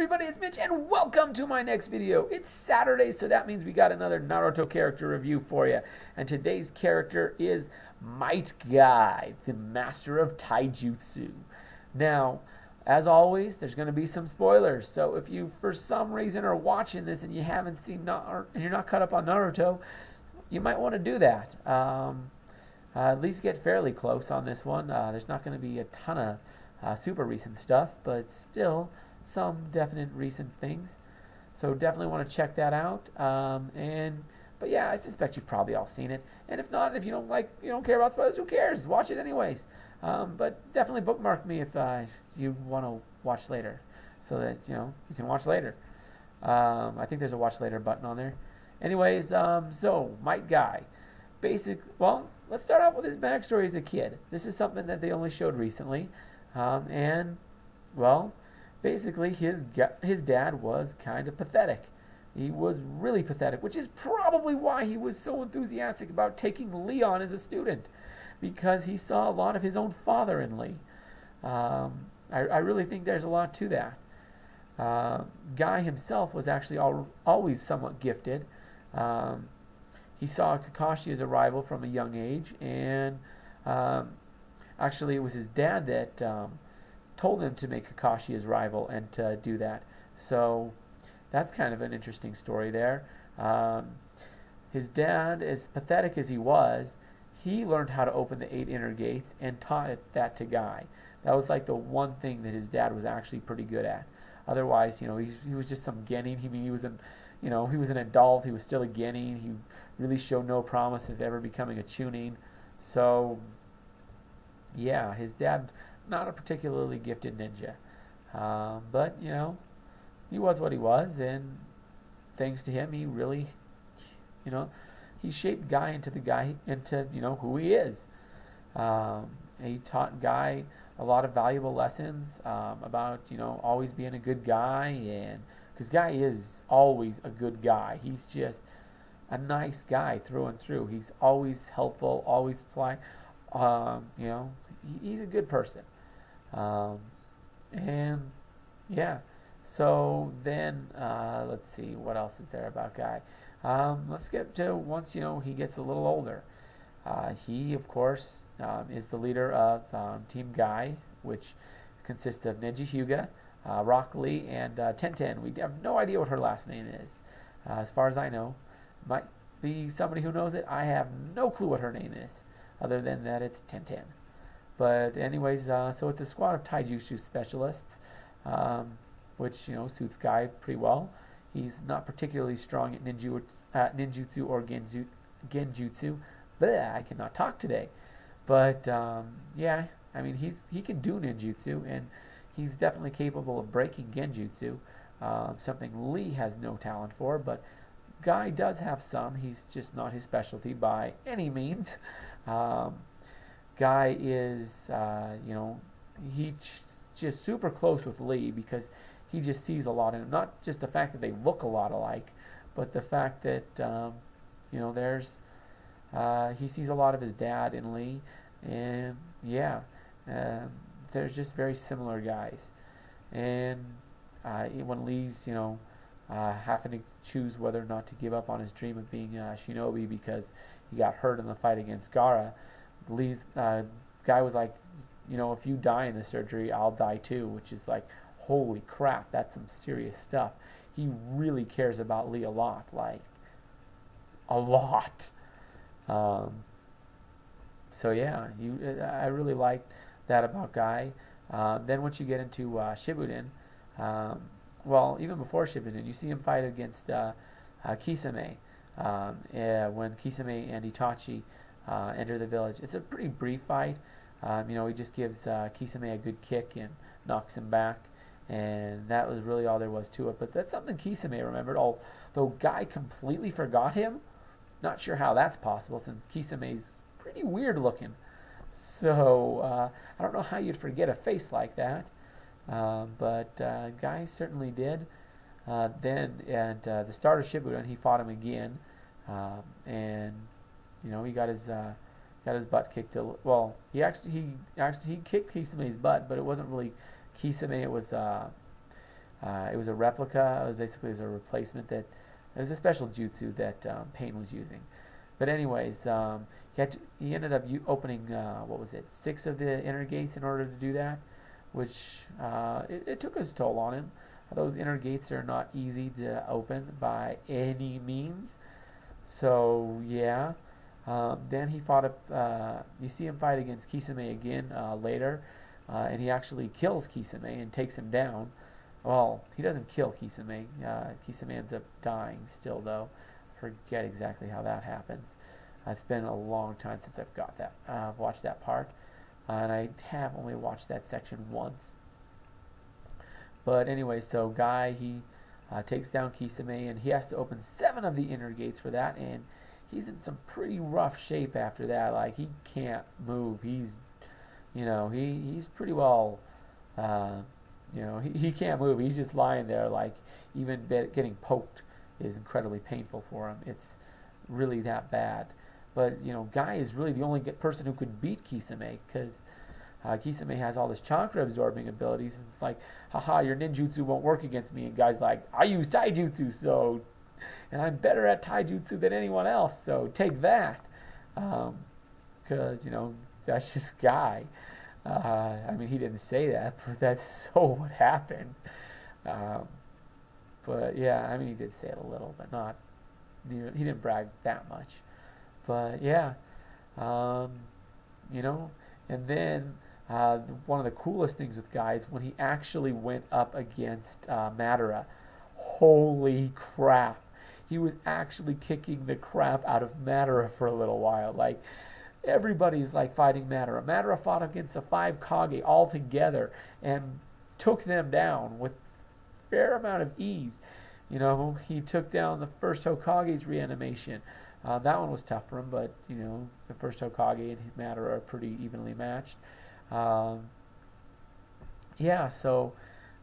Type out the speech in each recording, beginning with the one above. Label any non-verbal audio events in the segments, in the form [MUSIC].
everybody, it's Mitch, and welcome to my next video. It's Saturday, so that means we got another Naruto character review for you. And today's character is Might Guy, the master of Taijutsu. Now, as always, there's going to be some spoilers, so if you, for some reason, are watching this and you haven't seen, Naruto, and you're not caught up on Naruto, you might want to do that. Um, uh, at least get fairly close on this one. Uh, there's not going to be a ton of uh, super recent stuff, but still some definite recent things. So definitely want to check that out. Um, and but yeah, I suspect you've probably all seen it. And if not, if you don't like, you don't care about spoilers, who cares? Watch it anyways. Um, but definitely bookmark me if uh, you want to watch later, so that you know you can watch later. Um, I think there's a watch later button on there. Anyways, um, so Might Guy, basic. Well, let's start off with his backstory as a kid. This is something that they only showed recently, um, and well, basically his his dad was kind of pathetic. He was really pathetic, which is probably why he was so enthusiastic about taking Lee on as a student, because he saw a lot of his own father in Lee. Um, I, I, really think there's a lot to that. Uh, Guy himself was actually al always somewhat gifted. Um, he saw Kakashi as a rival from a young age, and um, actually, it was his dad that um, told him to make Kakashi his rival and to do that. So that's kind of an interesting story there. Um, his dad, as pathetic as he was, he learned how to open the eight inner gates and taught that to Guy. That was like the one thing that his dad was actually pretty good at. Otherwise, you know, he, he was just some genin. He, he was an, you know, he was an adult. He was still a genin. He really showed no promise of ever becoming a chunin. So, yeah, his dad not a particularly gifted ninja. Um, but, you know, he was what he was, and thanks to him, he really, you know, he shaped Guy into the guy, into, you know, who he is. Um, he taught Guy a lot of valuable lessons um, about, you know, always being a good guy, and because Guy is always a good guy. He's just a nice guy through and through. He's always helpful, always polite. Um, you know, he, he's a good person. Um, and yeah, so then uh, let's see what else is there about Guy. Um, let's get to once you know he gets a little older. Uh, he, of course, um, is the leader of um, Team Guy, which consists of Neji Hyuga, uh, Rock Lee, and uh, Tenten. We have no idea what her last name is. Uh, as far as I know, might be somebody who knows it. I have no clue what her name is, other than that it's Tenten. But anyways, uh, so it's a squad of taijutsu specialists, um, which you know suits Guy pretty well. He's not particularly strong at ninjutsu, uh, ninjutsu or genju, genjutsu. But I cannot talk today. But um, yeah, I mean he's he can do ninjutsu and he's definitely capable of breaking genjutsu. Uh, something Lee has no talent for, but Guy does have some. He's just not his specialty by any means. [LAUGHS] Um, Guy is, uh, you know, he's just super close with Lee because he just sees a lot in him. Not just the fact that they look a lot alike, but the fact that, um, you know, there's, uh, he sees a lot of his dad in Lee. And yeah, uh, they're just very similar guys. And uh, when Lee's, you know, uh, having to choose whether or not to give up on his dream of being a shinobi because he got hurt in the fight against Gaara, Lee's uh, guy was like, you know, if you die in the surgery, I'll die too, which is like, holy crap, that's some serious stuff. He really cares about Lee a lot, like a lot. Um, so yeah, you, I really liked that about Guy. Uh, then once you get into uh, Shippuden, um, well, even before Shippuden, you see him fight against uh, uh Kisame. Um, when Kisame and Itachi uh, enter the village. It's a pretty brief fight. Um, you know, he just gives uh, Kisame a good kick and knocks him back. And that was really all there was to it. But that's something Kisame remembered. Although Guy completely forgot him. Not sure how that's possible since Kisame's pretty weird looking. So uh, I don't know how you'd forget a face like that. Uh, but uh, Guy certainly did. Uh, then at uh, the start of Shippuden, he fought him again. Um, and you know, he got his uh, got his butt kicked. To, well, he actually he actually he kicked Kisame's butt, but it wasn't really Kisame. It was uh, Uh, it was a replica. Was basically, it was a replacement that it was a special jutsu that um, Pain was using. But anyways, um, he, to, he ended up opening uh, what was it, six of the inner gates in order to do that, which uh, it, it, took its toll on him. Those inner gates are not easy to open by any means. So yeah. Um, then he fought up. Uh, you see him fight against Kisame again uh, later, uh, and he actually kills Kisame and takes him down. Well, he doesn't kill Kisame. Uh, Kisame ends up dying still, though. I forget exactly how that happens. It's been a long time since I've got that, uh, watched that part, uh, and I have only watched that section once. But anyway, so Guy he uh, takes down Kisame, and he has to open seven of the inner gates for that, and he's in some pretty rough shape after that. Like he can't move. He's, you know, he he's pretty well. Uh, you know, he, he can't move. He's just lying there, like even getting poked is incredibly painful for him. It's really that bad. But you know, Guy is really the only person who could beat Kisame because uh, Kisame has all this chakra absorbing abilities. It's like, haha, your ninjutsu won't work against me. And Guy's like, I use taijutsu, so, and I'm better at taijutsu than anyone else. So take that, because um, you know that's just Guy. Uh, I mean, he didn't say that, but that's [LAUGHS] so what happened. Um, but yeah, I mean, he did say it a little, but not. He didn't brag that much. But yeah, um, you know, and then uh, one of the coolest things with guys when he actually went up against uh, Madara. Holy crap! He was actually kicking the crap out of Madara for a little while. Like everybody's like fighting Madara. Madara fought against the five Kage all together and took them down with fair amount of ease. You know, he took down the first Hokage's reanimation. Uh, that one was tough for him, but you know, the first Hokage and Madara are pretty evenly matched. Um, yeah, so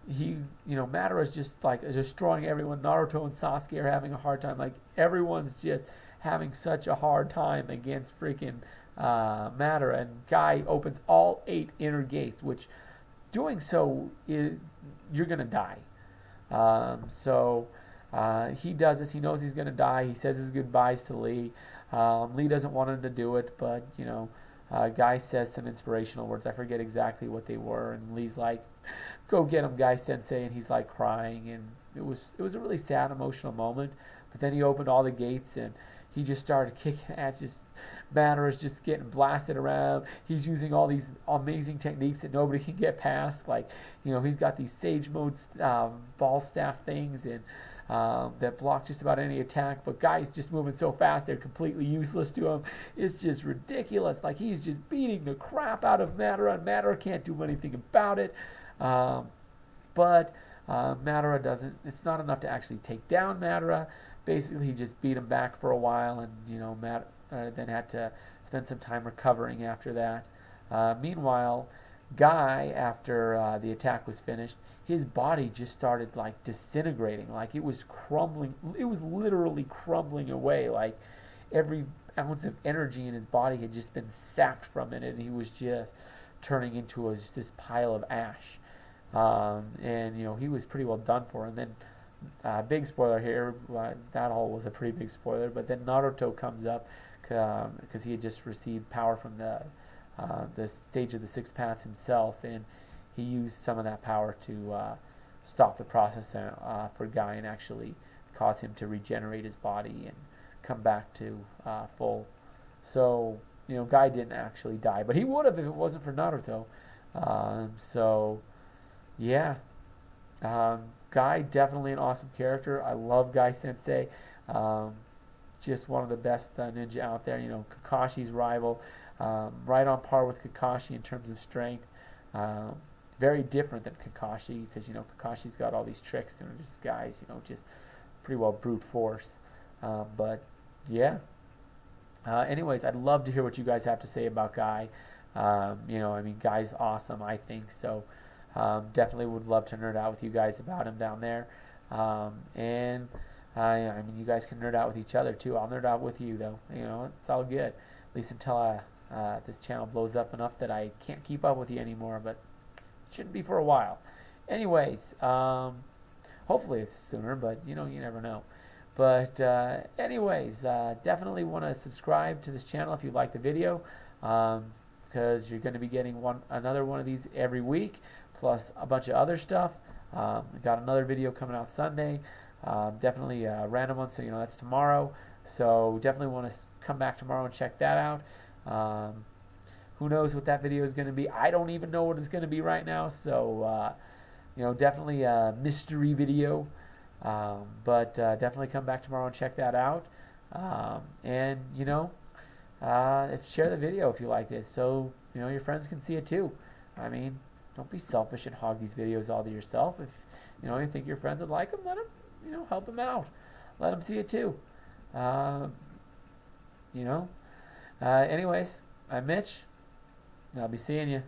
he, you know, Madara is just like destroying everyone. Naruto and Sasuke are having a hard time. Like everyone's just having such a hard time against freaking uh, Madara. And Guy opens all eight inner gates, which doing so is you're gonna die. Um, so uh, he does this. He knows he's gonna die. He says his goodbyes to Lee. Um, Lee doesn't want him to do it, but you know, uh, Guy says some inspirational words. I forget exactly what they were, and Lee's like, "Go get him, Guy Sensei," and he's like crying, and it was it was a really sad, emotional moment. But then he opened all the gates, and he just started kicking [LAUGHS] ass. Just Banner is just getting blasted around. He's using all these amazing techniques that nobody [LAUGHS] can get past. Like you know, he's got these Sage Mode um, ball staff things, and um, that block just about any attack. But guys just moving so fast, they're completely useless to him. It's just ridiculous. Like he's just beating the crap out of Madara, and Madara can't do anything about it. Um, but uh, Madara doesn't. It's not enough to actually take down Madara. Basically, he just beat him back for a while, and you know, Matt uh, then had to spend some time recovering after that. Uh, meanwhile, Guy, after uh, the attack was finished, his body just started like disintegrating, like it was crumbling. It was literally crumbling away. Like every ounce of energy in his body had just been sapped from it, and he was just turning into a, just this pile of ash. Um, and you know he was pretty well done for. And then, uh, big spoiler here, uh, that all was a pretty big spoiler. But then Naruto comes up because um, he had just received power from the uh, the sage of the six paths himself, and he used some of that power to uh, stop the process uh, for Guy and actually cause him to regenerate his body and come back to uh, full. So you know, Guy didn't actually die, but he would have if it wasn't for Naruto. Um, so yeah, um, Guy definitely an awesome character. I love Guy Sensei. Um, just one of the best uh, ninja out there. You know, Kakashi's rival um, right on par with Kakashi in terms of strength. Um, very different than Kakashi because you know Kakashi's got all these tricks and just guys, you know, just pretty well brute force. Um, but yeah. Uh, anyways, I'd love to hear what you guys have to say about Guy. Um, you know, I mean, Guy's awesome. I think so. Um, definitely would love to nerd out with you guys about him down there. Um, and I, I mean, you guys can nerd out with each other too. I'll nerd out with you though. You know, it's all good. At least until I uh, this channel blows up enough that I can't keep up with you anymore, but it shouldn't be for a while. Anyways, um, Hopefully it's sooner, but you know, you never know. But uh, anyways, uh, definitely want to subscribe to this channel if you like the video, because um, you're going to be getting one another one of these every week, plus a bunch of other stuff. Um, got another video coming out Sunday. Um, definitely a random one, so you know that's tomorrow. So definitely want to come back tomorrow and check that out. Um, who knows what that video is going to be? I don't even know what it's going to be right now. So uh, you know, definitely a mystery video. Um, but uh, definitely come back tomorrow and check that out. Um, and you know, uh, if, share the video if you liked it, so you know your friends can see it too. I mean, don't be selfish and hog these videos all to yourself. If you know you think your friends would like them, let them you know help them out. Let them see it too. Uh, you know. Uh, anyways, I'm Mitch. I'll be seeing you.